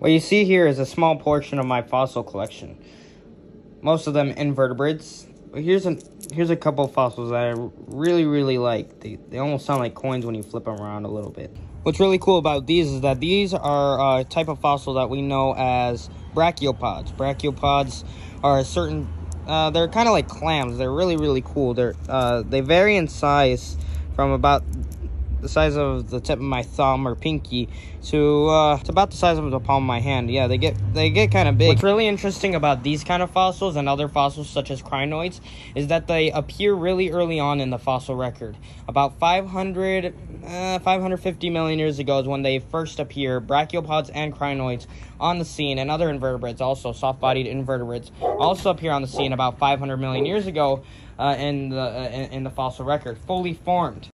What you see here is a small portion of my fossil collection. Most of them invertebrates. Here's a here's a couple fossils that I really really like. They they almost sound like coins when you flip them around a little bit. What's really cool about these is that these are a type of fossil that we know as brachiopods. Brachiopods are a certain uh, they're kind of like clams. They're really really cool. They're uh, they vary in size from about the size of the tip of my thumb or pinky to uh, it's about the size of the palm of my hand. Yeah, they get they get kind of big. What's really interesting about these kind of fossils and other fossils such as crinoids is that they appear really early on in the fossil record. About 500, uh, 550 million years ago is when they first appear. Brachiopods and crinoids on the scene, and other invertebrates, also soft-bodied invertebrates, also appear on the scene about 500 million years ago uh, in the uh, in the fossil record, fully formed.